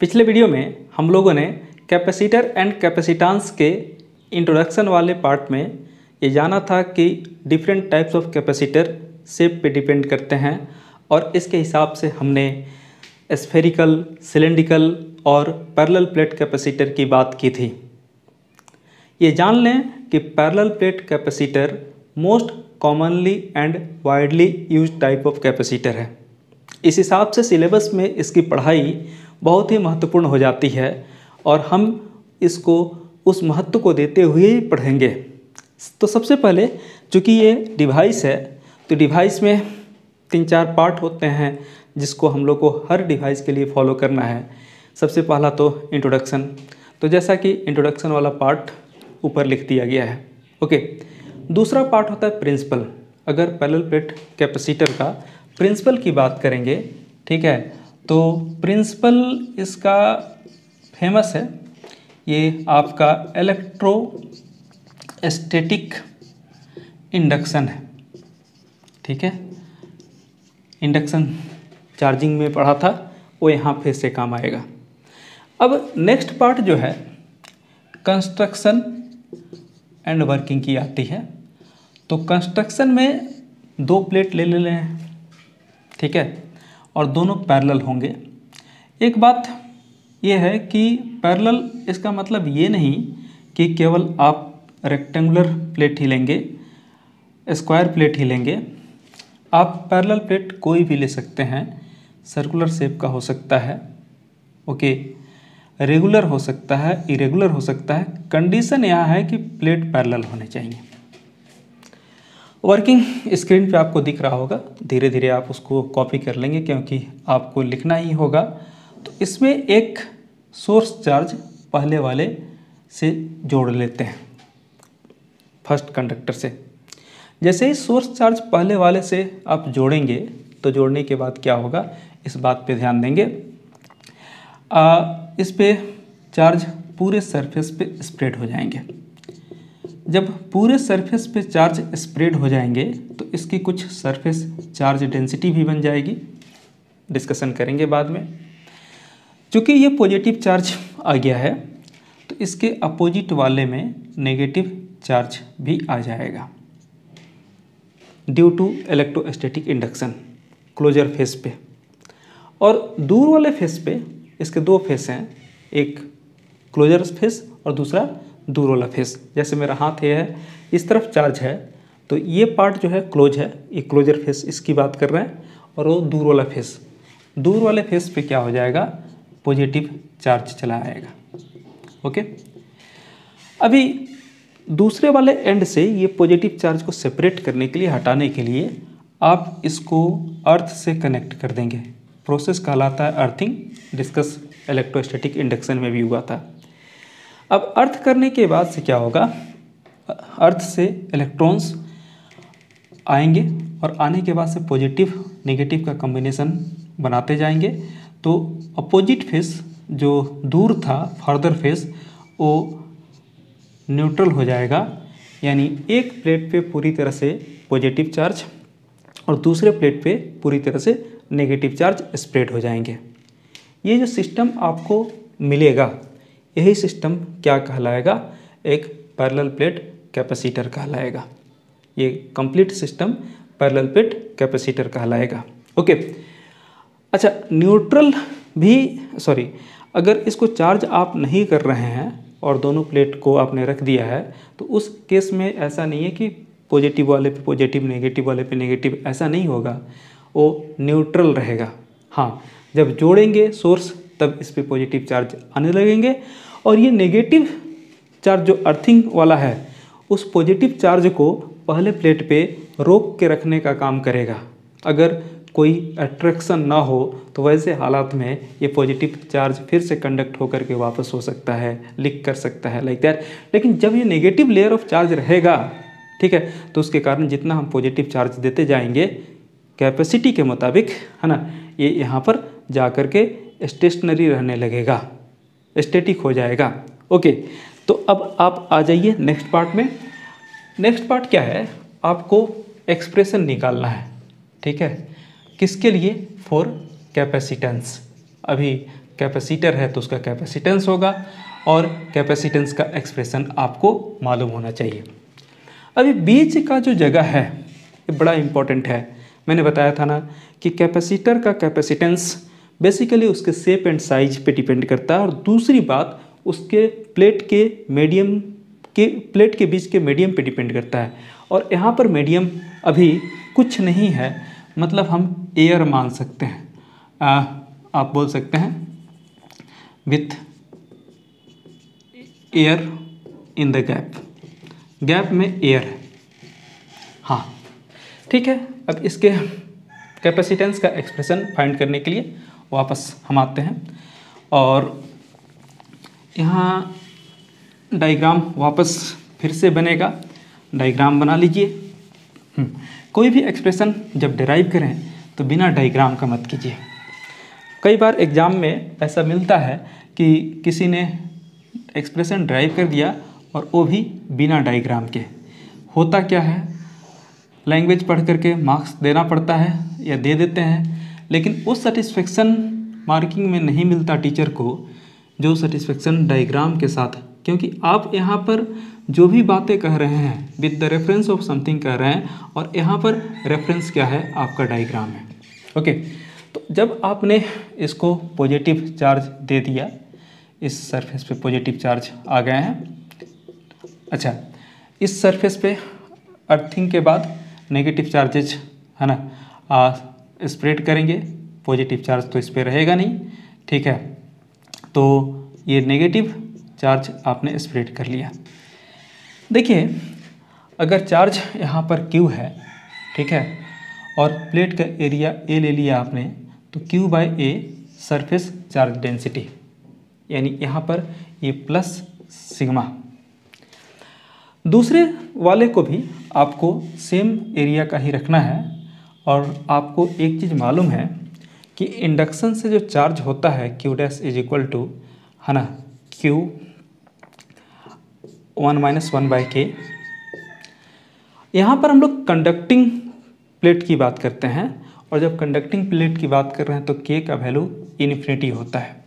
पिछले वीडियो में हम लोगों ने कैपेसिटर एंड कैपेसिटांस के इंट्रोडक्शन वाले पार्ट में ये जाना था कि different types of capacitor shape पे डिपेंड करते हैं और इसके हिसाब से हमने स्फेरिकल सिलेंड्रिकल और पैरेलल प्लेट कैपेसिटर की बात की थी। ये जान लें कि parallel plate capacitor most commonly and widely use type of capacitor है। इस हिसाब से सिलेबस में इसकी पढ़ाई बहुत ही महत्वपूर्ण हो जाती है और हम इसको उस महत्व को देते हुए ही पढ़ेंगे। तो सबसे पहले चूँकि ये डिवाइस है तो डिवाइस में तीन चार पार्ट होते हैं जिसको हम लोग को हर डिवाइस के लिए फॉलो करना है। सबसे पहला तो इंट्रोडक्शन तो जैसा कि इंट्रोडक्शन वाला पार्ट ऊपर लिख दिया गया है। ओके दूसरा पार्ट होता है प्रिंसिपल अगर पैरेलल प्लेट कैपेसिटर का प्रिंसिपल की बात करेंगे, ठीक है तो प्रिंसिपल इसका फ़ेमस है। ये आपका इलेक्ट्रो एस्टेटिक इंडक्शन है। ठीक है? इंडक्शन चार्जिंग में पढ़ा था, वो यहाँ फिर से काम आएगा। अब नेक्स्ट पार्ट जो है कंस्ट्रक्शन एंड वर्किंग की आती है। तो कंस्ट्रक्शन में दो प्लेट ले ले लें। ठीक है? और दोनों पैरेलल होंगे। एक बात यह है कि पैरेलल, इसका मतलब ये नहीं कि केवल आप रेक्टेंगुलर प्लेट ही लेंगे स्क्वायर प्लेट ही लेंगे। आप पैरेलल प्लेट कोई भी ले सकते हैं सर्कुलर शेप का हो सकता है ओके रेगुलर हो सकता है इरेगुलर हो सकता है। कंडीशन यह है कि प्लेट पैरेलल होने चाहिए। वर्किंग स्क्रीन पे आपको दिख रहा होगा। धीरे धीरे आप उसको कॉपी कर लेंगे क्योंकि आपको लिखना ही होगा। तो इसमें एक सोर्स चार्ज पहले वाले से जोड़ लेते हैं। फ़र्स्ट कंडक्टर से। जैसे ही सोर्स चार्ज पहले वाले से आप जोड़ेंगे तो जोड़ने के बाद क्या होगा? इस बात पे ध्यान देंगे। आ, इस पे चार्ज पूरे सरफेस पे स्प्रेड हो जाएँगे। जब पूरे सरफेस पे चार्ज स्प्रेड हो जाएँगे तो इसकी कुछ सरफेस चार्ज डेंसिटी भी बन जाएगी। डिस्कशन करेंगे बाद में। चूँकि ये पॉजिटिव चार्ज आ गया है तो इसके अपोजिट वाले में नेगेटिव चार्ज भी आ जाएगा। Due to electrostatic induction closer face पे। और दूर वाले फेस पे, इसके दो फेस हैं, एक क्लोजर फेस और दूसरा दूर वाला फेस। जैसे मेरा हाथ ये है, इस तरफ़ चार्ज है तो ये पार्ट जो है क्लोज है, ये क्लोजर फेस इसकी बात कर रहे हैं, और वो दूर वाला फेस दूर वाले फेस पे क्या हो जाएगा? पॉजिटिव चार्ज चला आएगा। ओके अभी दूसरे वाले एंड से ये पॉजिटिव चार्ज को सेपरेट करने के लिए, हटाने के लिए, आप इसको अर्थ से कनेक्ट कर देंगे। प्रोसेस कहलाता है अर्थिंग डिस्कस इलेक्ट्रोस्टैटिक इंडक्शन में भी हुआ था। अब अर्थ करने के बाद से क्या होगा? अर्थ से इलेक्ट्रॉन्स आएँगे और आने के बाद से पॉजिटिव नेगेटिव का कॉम्बिनेशन बनाते जाएँगे। तो अपोजिट फेस जो दूर था फर्दर फेस वो न्यूट्रल हो जाएगा। यानी एक प्लेट पे पूरी तरह से पॉजिटिव चार्ज और दूसरे प्लेट पे पूरी तरह से नेगेटिव चार्ज स्प्रेड हो जाएँगे। ये जो सिस्टम आपको मिलेगा यही सिस्टम क्या कहलाएगा? एक पैरेलल प्लेट कैपेसिटर कहलाएगा। ये complete system parallel plate capacitor कहलाएगा। ओके अच्छा न्यूट्रल भी सॉरी अगर इसको चार्ज आप नहीं कर रहे हैं और दोनों प्लेट को आपने रख दिया है तो उस केस में ऐसा नहीं है कि पॉजिटिव वाले पे पॉजिटिव नेगेटिव वाले पे नेगेटिव ऐसा नहीं होगा। वो न्यूट्रल रहेगा। हाँ जब जोड़ेंगे सोर्स तब इस पर पॉजिटिव चार्ज आने लगेंगे। और ये नेगेटिव चार्ज जो अर्थिंग वाला है, उस पॉजिटिव चार्ज को पहले प्लेट पे रोक के रखने का काम करेगा। अगर कोई अट्रैक्शन ना हो तो वैसे हालात में ये पॉजिटिव चार्ज फिर से कंडक्ट होकर के वापस हो सकता है, लीक कर सकता है लाइक दैट लेकिन जब ये नेगेटिव लेयर ऑफ़ चार्ज रहेगा, ठीक है तो उसके कारण जितना हम पॉजिटिव चार्ज देते जाएँगे कैपेसिटी के मुताबिक, है ना, ये यहाँ पर जा कर के स्टेशनरी रहने लगेगा। स्टेटिक हो जाएगा। ओके तो अब आप आ जाइए नेक्स्ट पार्ट में। नेक्स्ट पार्ट क्या है? आपको एक्सप्रेशन निकालना है। ठीक है? किसके लिए? फॉर कैपेसिटेंस अभी कैपेसिटर है तो उसका कैपेसिटेंस होगा और कैपेसिटेंस का एक्सप्रेशन आपको मालूम होना चाहिए। अभी बीच का जो जगह है, ये बड़ा इम्पोर्टेंट है। मैंने बताया था ना कि कैपेसिटर का कैपेसिटेंस बेसिकली उसके शेप एंड साइज़ पे डिपेंड करता है और दूसरी बात उसके प्लेट के मीडियम के प्लेट के बीच के मीडियम पे डिपेंड करता है। और यहाँ पर मीडियम अभी कुछ नहीं है मतलब हम एयर मान सकते हैं। आ, आप बोल सकते हैं with air in the gap gap में एयर है। हाँ ठीक है। अब इसके कैपेसिटेंस का एक्सप्रेशन फाइंड करने के लिए वापस हम आते हैं और यहाँ डायग्राम वापस फिर से बनेगा। डायग्राम बना लीजिए। हम्म, कोई भी एक्सप्रेशन जब डिराइव करें तो बिना डायग्राम का मत कीजिए। कई बार एग्ज़ाम में ऐसा मिलता है कि किसी ने एक्सप्रेशन ड्राइव कर दिया और वो भी बिना डायग्राम के। होता क्या है? लैंग्वेज पढ़ करके मार्क्स देना पड़ता है या दे देते हैं। लेकिन उस सेटिस्फेक्शन मार्किंग में नहीं मिलता टीचर को जो सेटिस्फेक्शन डायग्राम के साथ क्योंकि आप यहाँ पर जो भी बातें कह रहे हैं with the reference of something कह रहे हैं और यहाँ पर रेफरेंस क्या है? आपका डायग्राम है। ओके तो जब आपने इसको पॉजिटिव चार्ज दे दिया, इस सरफेस पे पॉजिटिव चार्ज आ गए हैं। अच्छा इस सरफेस पे अर्थिंग के बाद नेगेटिव चार्जेज है ना? स्प्रेड करेंगे। पॉजिटिव चार्ज तो इस पर रहेगा नहीं। ठीक है? तो ये नेगेटिव चार्ज आपने स्प्रेड कर लिया। देखिए, अगर चार्ज यहाँ पर क्यू है, ठीक है? और प्लेट का एरिया ए ले लिया आपने तो Q by A surface charge density यानी यहाँ पर ये प्लस सिग्मा दूसरे वाले को भी आपको सेम एरिया का ही रखना है। और आपको एक चीज़ मालूम है कि इंडक्शन से जो चार्ज होता है Q dash is equal to है ना Q one minus one by K यहाँ पर हम लोग कंडक्टिंग प्लेट की बात करते हैं और जब कंडक्टिंग प्लेट की बात कर रहे हैं तो के का वैल्यू इन्फिनिटी होता है।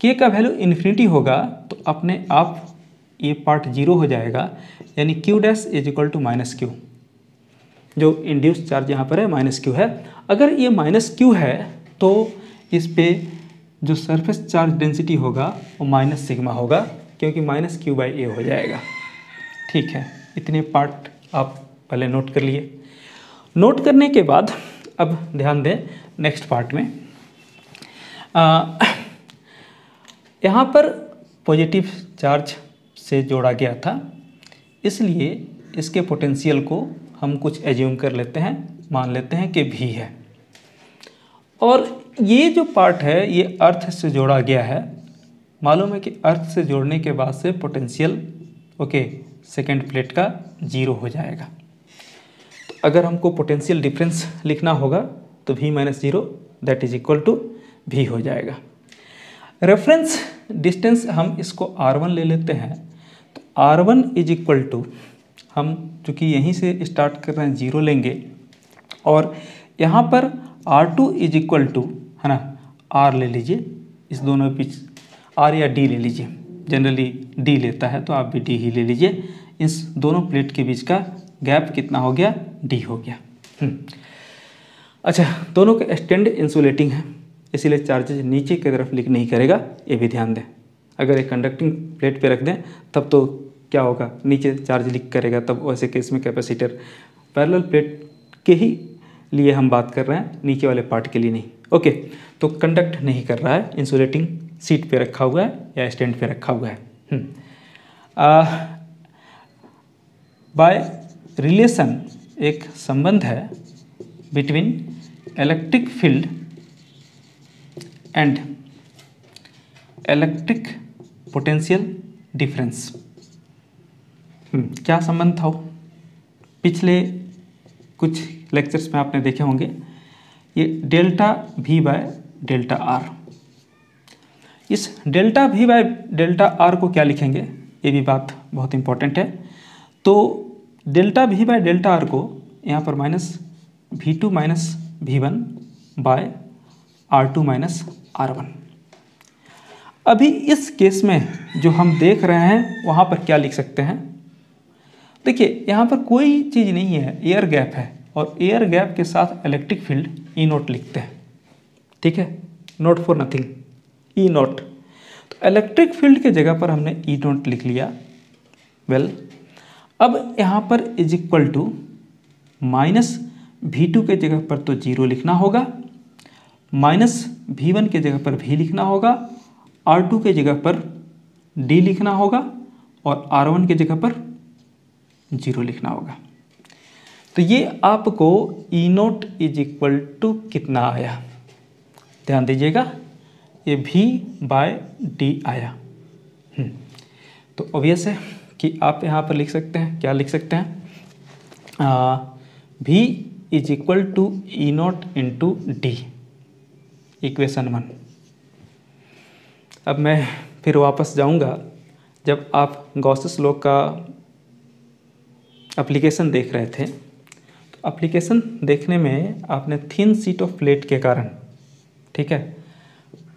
के का वैल्यू इन्फिनिटी होगा तो अपने आप ये पार्ट ज़ीरो हो जाएगा, यानी Q dash is equal to minus Q जो इंड्यूस चार्ज यहाँ पर है माइनस क्यू है। अगर ये माइनस क्यू है तो इस पे जो सरफेस चार्ज डेंसिटी होगा, वो माइनस सिग्मा होगा, क्योंकि माइनस क्यू बाई ए हो जाएगा। ठीक है, इतने पार्ट आप पहले नोट कर लिए। नोट करने के बाद, अब ध्यान दें नेक्स्ट पार्ट में। यहाँ पर पॉजिटिव चार्ज से जोड़ा गया था, इसलिए इसके पोटेंशियल को हम कुछ एज्यूम कर लेते हैं, मान लेते हैं कि भी है। और ये जो पार्ट है, ये अर्थ से जोड़ा गया है। मालूम है कि अर्थ से जोड़ने के बाद से पोटेंशियल ओके सेकेंड प्लेट का ज़ीरो हो जाएगा। तो अगर हमको पोटेंशियल डिफरेंस लिखना होगा तो भी minus zero that is equal to भी हो जाएगा। रेफरेंस डिस्टेंस हम इसको आर वन ले लेते हैं। तो R one is equal to हम चूँकि यहीं से स्टार्ट कर रहे हैं ज़ीरो लेंगे। और यहाँ पर R two is equal to है ना? आर ले लीजिए, इस दोनों के बीच आर या डी ले लीजिए। जनरली डी लेता है तो आप भी डी ही ले लीजिए। इस दोनों प्लेट के बीच का गैप कितना हो गया? डी हो गया। हम्म। अच्छा दोनों के स्टैंड इंसुलेटिंग है। इसीलिए चार्जेज नीचे की तरफ़ लिक नहीं करेगा, ये भी ध्यान दें। अगर एक कंडक्टिंग प्लेट पे रख दें, तब तो क्या होगा? नीचे चार्ज लीक करेगा, तब वैसे केस में कैपेसिटर पैरेलल प्लेट के ही लिए हम बात कर रहे हैं, नीचे वाले पार्ट के लिए नहीं। ओके तो कंडक्ट नहीं कर रहा है इंसुलेटिंग सीट पे रखा हुआ है या स्टैंड पे रखा हुआ है। बाय हम्म। रिलेशन एक संबंध है between electric field and electric potential difference क्या संबंध था पिछले कुछ लेक्चर्स में आपने देखे होंगे। ये delta V by delta R इस delta V by delta R को क्या लिखेंगे? ये भी बात बहुत इंपॉर्टेंट है। तो delta V by delta R को यहाँ पर minus V two minus V one by R two minus R one अभी इस केस में जो हम देख रहे हैं, वहाँ पर क्या लिख सकते हैं? देखिए यहाँ पर कोई चीज़ नहीं है एयर गैप है और एयर गैप के साथ इलेक्ट्रिक फ़ील्ड ई नोट लिखते हैं। ठीक है? Note for nothing E naught तो इलेक्ट्रिक फ़ील्ड के जगह पर हमने ई नोट लिख लिया। वेल well, अब यहाँ पर is equal to minus V two के जगह पर तो ज़ीरो लिखना होगा। माइनस वी वन के जगह पर भी लिखना होगा। आर टू के जगह पर डी लिखना होगा और आर वन के जगह पर ज़ीरो लिखना होगा। तो ये आपको E naught is equal to कितना आया? ध्यान दीजिएगा ये भी बाय डी आया। हम्म, तो ऑब्वियस है कि आप यहाँ पर लिख सकते हैं। क्या लिख सकते हैं? भी is equal to E naught into the equation one अब मैं फिर वापस जाऊँगा जब आप गौसस लॉ का एप्लीकेशन देख रहे थे तो एप्लीकेशन देखने में आपने थिन सीट ऑफ़ प्लेट के कारण, ठीक है,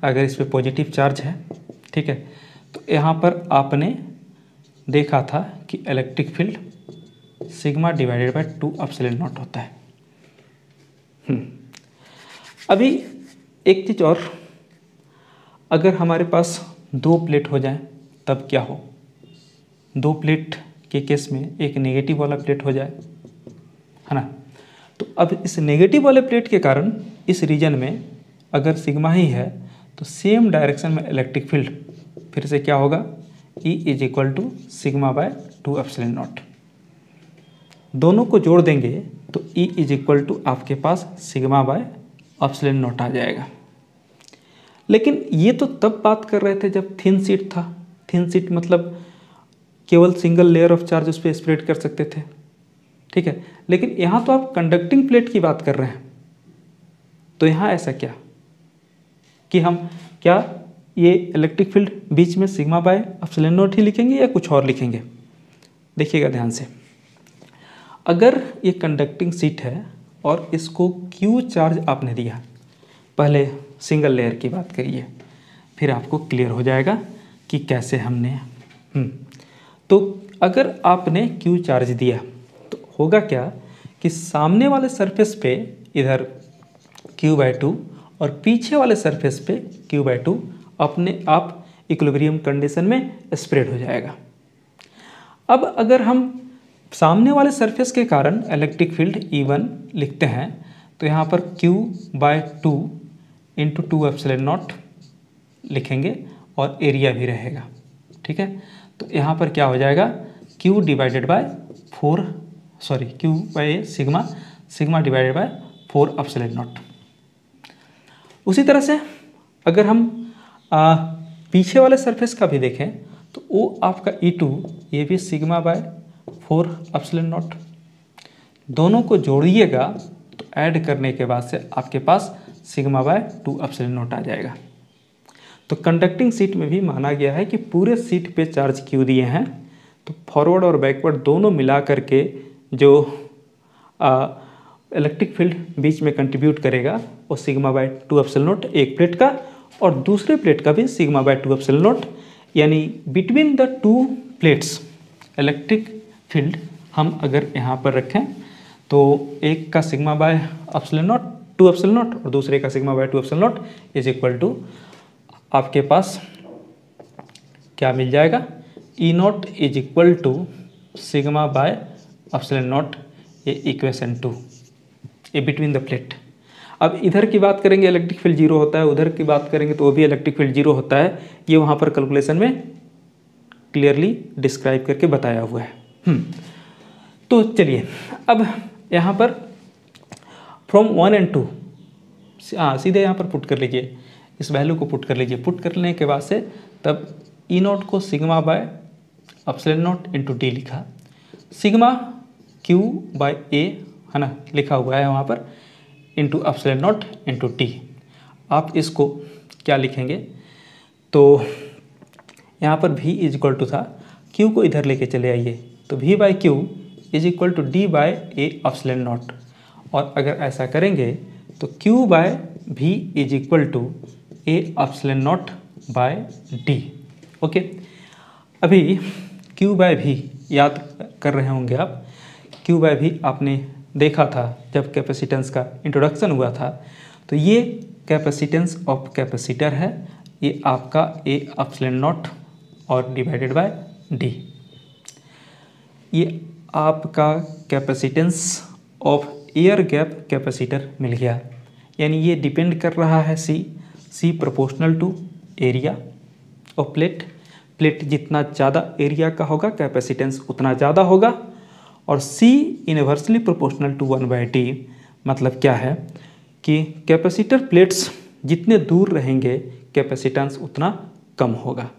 अगर इस पर पॉजिटिव चार्ज है, ठीक है तो यहाँ पर आपने देखा था कि electric field sigma divided by two epsilon naught होता है हम्म। अभी एक चीज़ और, अगर हमारे पास दो प्लेट हो जाए, तब क्या हो दो प्लेट के केस में एक नेगेटिव वाला प्लेट हो जाए, है ना? तो अब इस नेगेटिव वाले प्लेट के कारण इस रीजन में अगर सिग्मा ही है तो सेम डायरेक्शन में इलेक्ट्रिक फ़ील्ड फिर से क्या होगा? E is equal to sigma by two epsilon naught दोनों को जोड़ देंगे तो ई इज़ इक्वल टू आपके पास सिग्मा बाय एप्सिलॉन नॉट आ जाएगा। लेकिन ये तो तब बात कर रहे थे जब थिन सीट था। थिन सीट मतलब केवल सिंगल लेयर ऑफ़ चार्ज उस पर स्प्रेड कर सकते थे। ठीक है? लेकिन यहाँ तो आप कंडक्टिंग प्लेट की बात कर रहे हैं। तो यहाँ ऐसा क्या? कि हम क्या ये इलेक्ट्रिक फ़ील्ड बीच में सिग्मा बाय अपसिलन नोट ही लिखेंगे या कुछ और लिखेंगे? देखिएगा ध्यान से। अगर ये कंडक्टिंग सीट है और इसको क्यू चार्ज आपने दिया पहले सिंगल लेयर की बात करिए फिर आपको क्लियर हो जाएगा कि कैसे हमने हम्म, तो अगर आपने क्यू चार्ज दिया तो होगा क्या कि सामने वाले सरफेस पे इधर क्यू बाई टू और पीछे वाले सरफेस पे क्यू बाई टू अपने आप इक्विलिब्रियम कंडीशन में स्प्रेड हो जाएगा। अब अगर हम सामने वाले सरफेस के कारण इलेक्ट्रिक फ़ील्ड ई वन लिखते हैं तो यहाँ पर Q by two into two epsilon naught लिखेंगे और एरिया भी रहेगा, ठीक है? तो यहाँ पर क्या हो जाएगा? Q divided by four sorry Q by sigma sigma divided by four epsilon naught उसी तरह से अगर हम आ, पीछे वाले सरफेस का भी देखें तो वो आपका ई टू ये भी sigma by four epsilon naught दोनों को जोड़िएगा तो ऐड करने के बाद से आपके पास sigma by two epsilon naught आ जाएगा। तो कंडक्टिंग सीट में भी माना गया है कि पूरे सीट पे चार्ज क्यों दिए हैं? तो फॉरवर्ड और बैकवर्ड दोनों मिला करके जो इलेक्ट्रिक फ़ील्ड बीच में कंट्रीब्यूट करेगा, वो sigma by two epsilon naught एक प्लेट का और दूसरे प्लेट का भी sigma by two epsilon naught यानी between the two plates electric field हम अगर यहाँ पर रखें तो एक का sigma by epsilon naught two epsilon naught और दूसरे का sigma by two epsilon naught is equal to आपके पास क्या मिल जाएगा? E naught is equal to sigma by epsilon naught ये इक्वेशन टू ये बिटवीन द प्लेट अब इधर की बात करेंगे इलेक्ट्रिक फ़ील्ड ज़ीरो होता है उधर की बात करेंगे तो वो भी इलेक्ट्रिक फ़ील्ड ज़ीरो होता है। ये वहाँ पर कैलकुलेशन में क्लियरली डिस्क्राइब करके बताया हुआ है। हम्म, तो चलिए अब यहाँ पर फ्रॉम वन एंड टू हाँ सीधे यहाँ पर पुट कर लीजिए। इस वैल्यू को पुट कर लीजिए। पुट करने के बाद से तब ई नोट को sigma by epsilon naught into D लिखा। सिग्मा क्यू बाय ए है ना, लिखा हुआ है वहाँ पर into epsilon naught into T आप इसको क्या लिखेंगे? तो यहाँ पर भी इज़ इक्वल टू था। क्यू को इधर लेके चले आइए। तो V by Q is equal to D by A epsilon naught और अगर ऐसा करेंगे तो Q by V is equal to A epsilon naught by D okay अभी क्यू बाय भी याद कर रहे होंगे आप। क्यू बाय भी आपने देखा था जब कैपेसिटेंस का इंट्रोडक्शन हुआ था। तो ये कैपेसिटेंस ऑफ़ कैपेसिटर है। ये आपका ए अपसलेन नॉट और डिवाइडेड बाय डी ये आपका capacitance of air gap capacitor मिल गया। यानी ये डिपेंड कर रहा है C C proportional to area और प्लेट प्लेट जितना ज़्यादा एरिया का होगा कैपेसिटेंस उतना ज़्यादा होगा। और C inversely proportional to one by T मतलब क्या है? कि कैपेसिटर प्लेट्स जितने दूर रहेंगे कैपेसिटेंस उतना कम होगा।